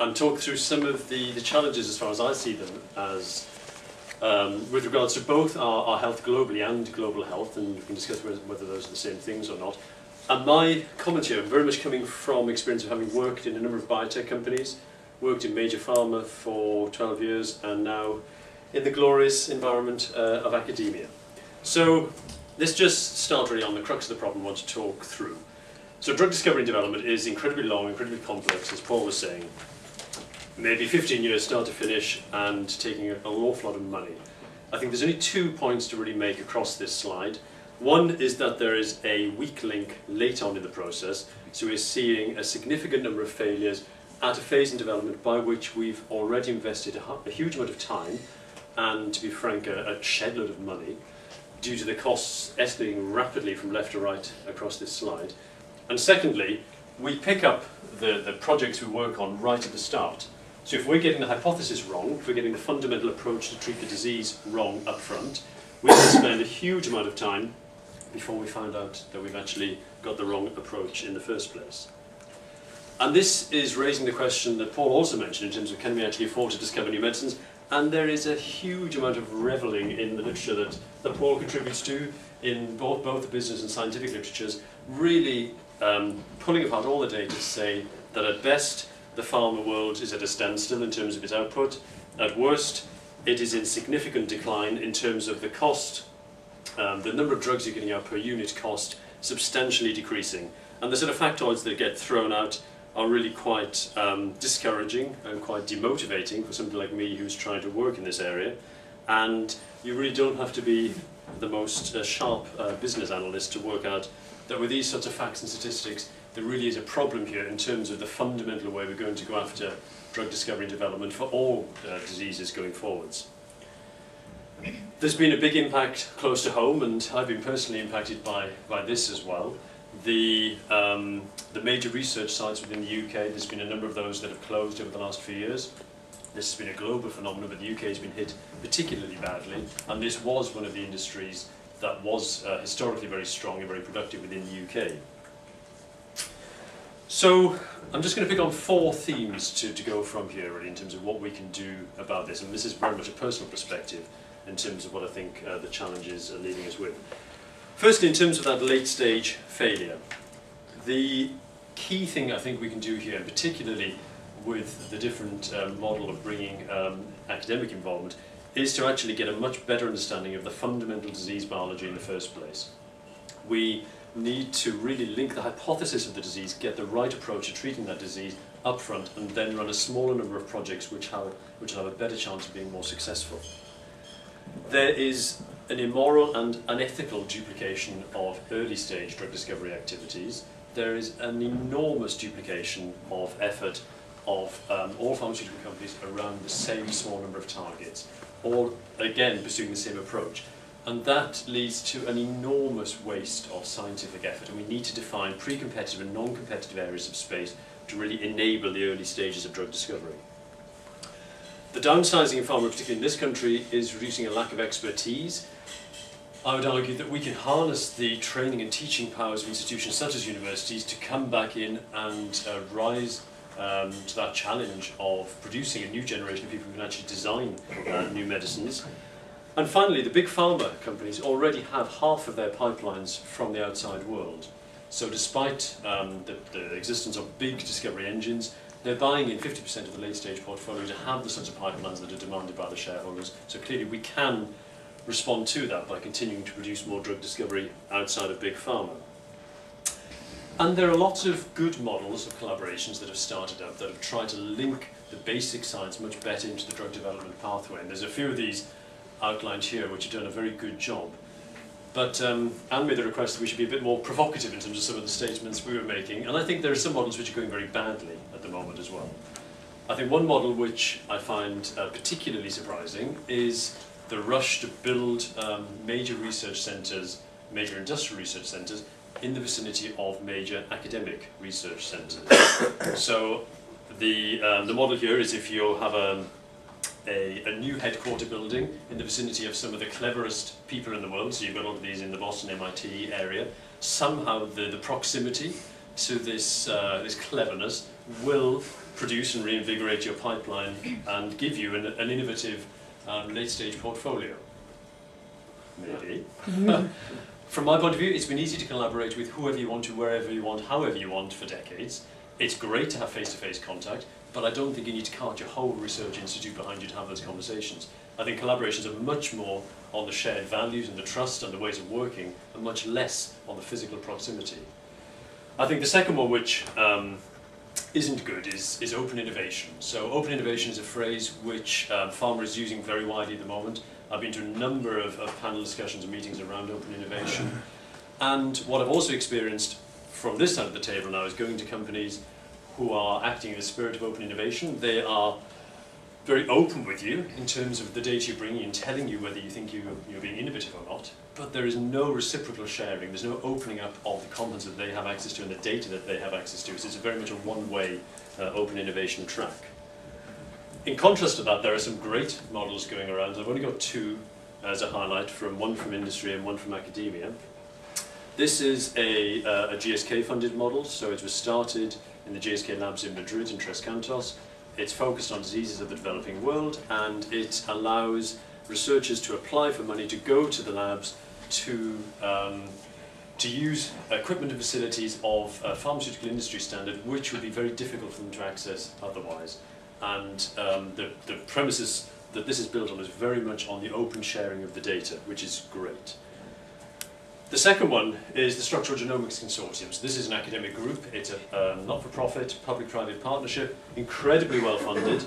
and talk through some of the, the challenges as far as I see them as um, with regards to both our, our health globally and global health, and we can discuss whether, those are the same things or not. And my comment here, very much coming from experience of having worked in a number of biotech companies, worked in major pharma for 12 years, and now in the glorious environment uh, of academia. So let's just start really on the crux of the problem I want to talk through. So drug discovery and development is incredibly long, incredibly complex, as Paul was saying. Maybe 15 years start to finish and taking an awful lot of money. I think there's only two points to really make across this slide. One is that there is a weak link late on in the process, so we're seeing a significant number of failures at a phase in development by which we've already invested a, huge amount of time and, to be frank, a, a shed load of money due to the costs escalating rapidly from left to right across this slide. And secondly, we pick up the, the projects we work on right at the start. So if we're getting the hypothesis wrong, if we're getting the fundamental approach to treat the disease wrong up front, we can spend a huge amount of time before we find out that we've actually got the wrong approach in the first place. And this is raising the question that Paul also mentioned in terms of can we actually afford to discover new medicines? And there is a huge amount of reveling in the literature that, that Paul contributes to in both, both the business and scientific literatures, really um, pulling apart all the data to say that at best the pharma world is at a standstill in terms of its output. At worst, it is in significant decline in terms of the cost, um, the number of drugs you're getting out per unit cost substantially decreasing. And the sort of factoids that get thrown out are really quite um, discouraging and quite demotivating for somebody like me who's trying to work in this area. And you really don't have to be the most uh, sharp uh, business analyst to work out that with these sorts of facts and statistics, there really is a problem here in terms of the fundamental way we're going to go after drug discovery and development for all uh, diseases going forwards. There's been a big impact close to home, and I've been personally impacted by, by this as well. The, um, the major research sites within the UK, there's been a number of those that have closed over the last few years. This has been a global phenomenon, but the UK has been hit particularly badly, and this was one of the industries that was uh, historically very strong and very productive within the UK. So I'm just going to pick on four themes to, to go from here really in terms of what we can do about this and this is very much a personal perspective in terms of what I think uh, the challenges are leaving us with. Firstly, in terms of that late stage failure, the key thing I think we can do here, particularly with the different um, model of bringing um, academic involvement, is to actually get a much better understanding of the fundamental disease biology in the first place. We need to really link the hypothesis of the disease, get the right approach to treating that disease up front, and then run a smaller number of projects which have, which have a better chance of being more successful. There is an immoral and unethical duplication of early stage drug discovery activities. There is an enormous duplication of effort of um, all pharmaceutical companies around the same small number of targets, all again pursuing the same approach. And that leads to an enormous waste of scientific effort. And we need to define pre-competitive and non-competitive areas of space to really enable the early stages of drug discovery. The downsizing in pharma, particularly in this country, is reducing a lack of expertise. I would argue that we can harness the training and teaching powers of institutions such as universities to come back in and uh, rise um, to that challenge of producing a new generation of people who can actually design uh, new medicines. And finally, the big pharma companies already have half of their pipelines from the outside world. So despite um, the, the existence of big discovery engines, they're buying in 50% of the late stage portfolio to have the sorts of pipelines that are demanded by the shareholders. So clearly we can respond to that by continuing to produce more drug discovery outside of big pharma. And there are lots of good models of collaborations that have started up that have tried to link the basic science much better into the drug development pathway. And there's a few of these outlined here which have done a very good job. But um, Anne made the request that we should be a bit more provocative in terms of some of the statements we were making, and I think there are some models which are going very badly at the moment as well. I think one model which I find uh, particularly surprising is the rush to build um, major research centres, major industrial research centres, in the vicinity of major academic research centres. so the, um, the model here is if you have a, a, a, new headquarter building in the vicinity of some of the cleverest people in the world, so you've got all of these in the Boston MIT area, somehow the, the proximity to this, uh, this cleverness will produce and reinvigorate your pipeline and give you an, an innovative um, late stage portfolio. Maybe. From my point of view, it's been easy to collaborate with whoever you want to, wherever you want, however you want for decades. It's great to have face-to-face -face contact, but I don't think you need to cart your whole research institute behind you to have those conversations. I think collaborations are much more on the shared values and the trust and the ways of working, and much less on the physical proximity. I think the second one, which um, isn't good, is, is open innovation. So open innovation is a phrase which um, Pharma is using very widely at the moment. I've been to a number of, of panel discussions and meetings around open innovation. And what I've also experienced from this side of the table now is going to companies who are acting in the spirit of open innovation. They are very open with you in terms of the data you're bringing and telling you whether you think you, you're being innovative or not, but there is no reciprocal sharing, there's no opening up of the contents that they have access to and the data that they have access to. So it's very much a one-way uh, open innovation track. In contrast to that, there are some great models going around. I've only got two as a highlight, from one from industry and one from academia. This is a, uh, a GSK-funded model, so it was started in the GSK labs in Madrid in Tres Cantos, it's focused on diseases of the developing world and it allows researchers to apply for money to go to the labs to um, to use equipment and facilities of pharmaceutical industry standard which would be very difficult for them to access otherwise. And um, the, the premises that this is built on is very much on the open sharing of the data, which is great. The second one is the Structural Genomics Consortium. So this is an academic group. It's a um, not-for-profit, public-private partnership, incredibly well-funded.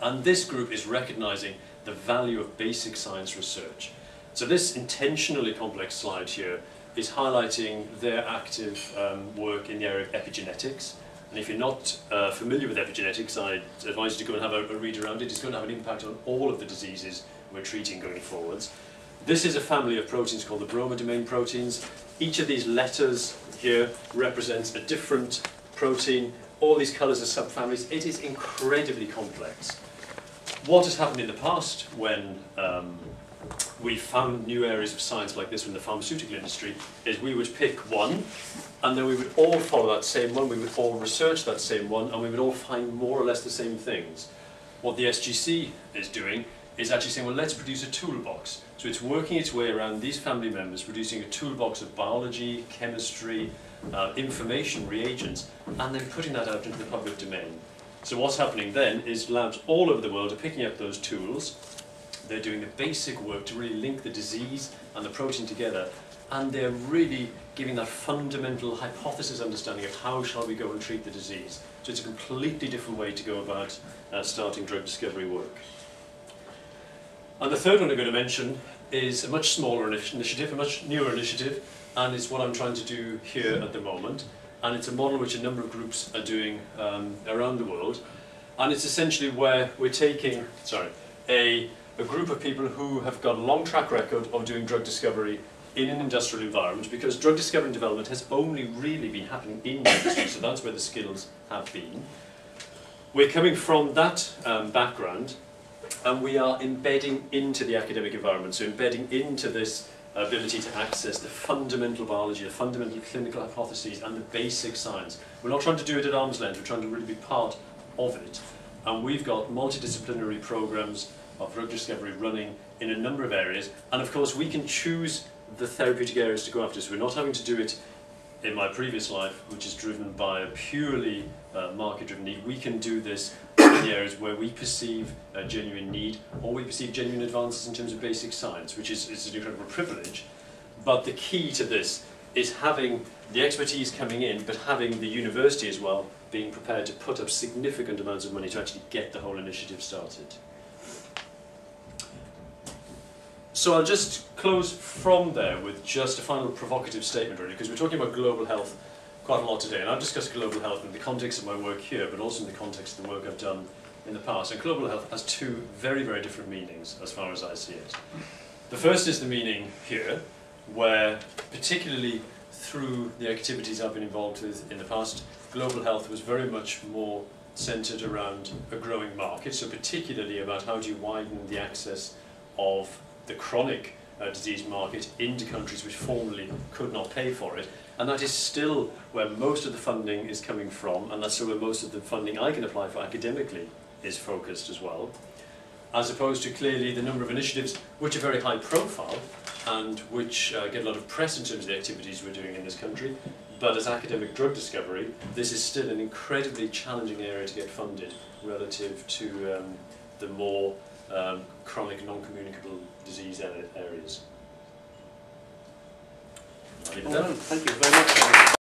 And this group is recognizing the value of basic science research. So this intentionally complex slide here is highlighting their active um, work in the area of epigenetics. And if you're not uh, familiar with epigenetics, I advise you to go and have a, a read around it. It's going to have an impact on all of the diseases we're treating going forwards. This is a family of proteins called the bromodomain proteins. Each of these letters here represents a different protein. All these colours are subfamilies. It is incredibly complex. What has happened in the past when um, we found new areas of science like this in the pharmaceutical industry is we would pick one and then we would all follow that same one, we would all research that same one and we would all find more or less the same things. What the SGC is doing is actually saying, well, let's produce a toolbox. So it's working its way around these family members, producing a toolbox of biology, chemistry, uh, information, reagents, and then putting that out into the public domain. So what's happening then is labs all over the world are picking up those tools, they're doing the basic work to really link the disease and the protein together, and they're really giving that fundamental hypothesis understanding of how shall we go and treat the disease. So it's a completely different way to go about uh, starting drug discovery work. And the third one I'm going to mention is a much smaller initiative, a much newer initiative, and it's what I'm trying to do here at the moment. And it's a model which a number of groups are doing um, around the world. And it's essentially where we're taking, sorry, a, a group of people who have got a long track record of doing drug discovery in an industrial environment because drug discovery and development has only really been happening in industry, so that's where the skills have been. We're coming from that um, background and we are embedding into the academic environment, so embedding into this ability to access the fundamental biology, the fundamental clinical hypotheses, and the basic science. We're not trying to do it at arm's length, we're trying to really be part of it. And we've got multidisciplinary programs of drug discovery running in a number of areas, and of course we can choose the therapeutic areas to go after, so we're not having to do it in my previous life, which is driven by a purely uh, market-driven need. We can do this the areas where we perceive a genuine need or we perceive genuine advances in terms of basic science, which is, is an incredible privilege. But the key to this is having the expertise coming in, but having the university as well being prepared to put up significant amounts of money to actually get the whole initiative started. So I'll just close from there with just a final provocative statement really, because we're talking about global health quite a lot today, and I've discussed global health in the context of my work here, but also in the context of the work I've done in the past. And global health has two very, very different meanings as far as I see it. The first is the meaning here, where particularly through the activities I've been involved with in the past, global health was very much more centered around a growing market, so particularly about how do you widen the access of the chronic uh, disease market into countries which formerly could not pay for it. And that is still where most of the funding is coming from, and that's where most of the funding I can apply for academically is focused as well. As opposed to clearly the number of initiatives which are very high profile and which uh, get a lot of press in terms of the activities we're doing in this country. But as academic drug discovery, this is still an incredibly challenging area to get funded relative to um, the more um, chronic non-communicable disease areas. I'll leave it Well. Thank you very much.